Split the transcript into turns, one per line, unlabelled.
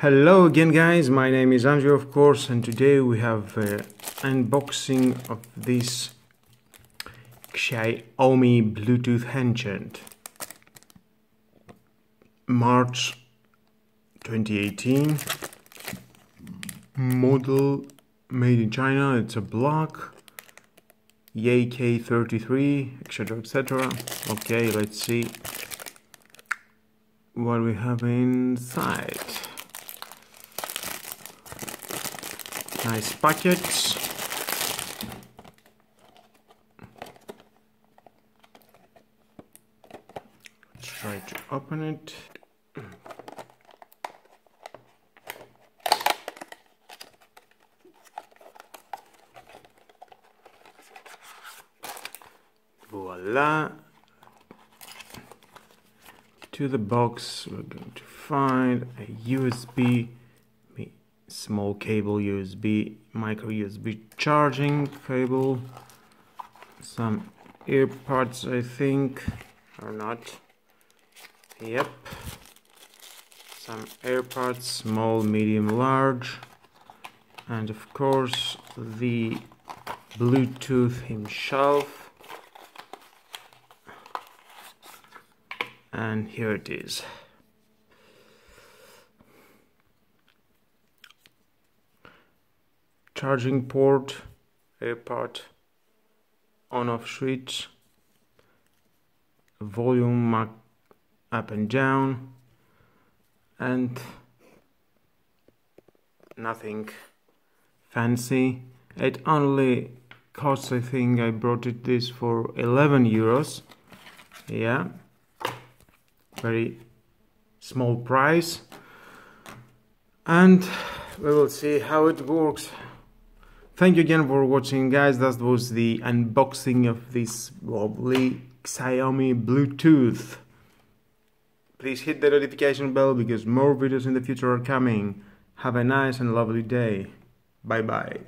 Hello again guys, my name is Andrew of course and today we have uh, unboxing of this Xiaomi Bluetooth handchant March 2018 model made in China, it's a block YK33 etc etc okay let's see what we have inside nice packets let's try to open it. Voila. To the box we're going to find a USB small cable USB micro USB charging cable. Some earpods I think or not. Yep. Some AirPods small medium large. And of course the Bluetooth himself. And here it is charging port AirPod on off switch volume up and down and nothing fancy. It only costs I think I brought it this for 11 euros. Yeah. Very small price. And we will see how it works thank you again for watching guys. That was the unboxing of this lovely Xiaomi Bluetooth. Please hit the notification bell because more videos in the future are coming. Have a nice and lovely day. Bye bye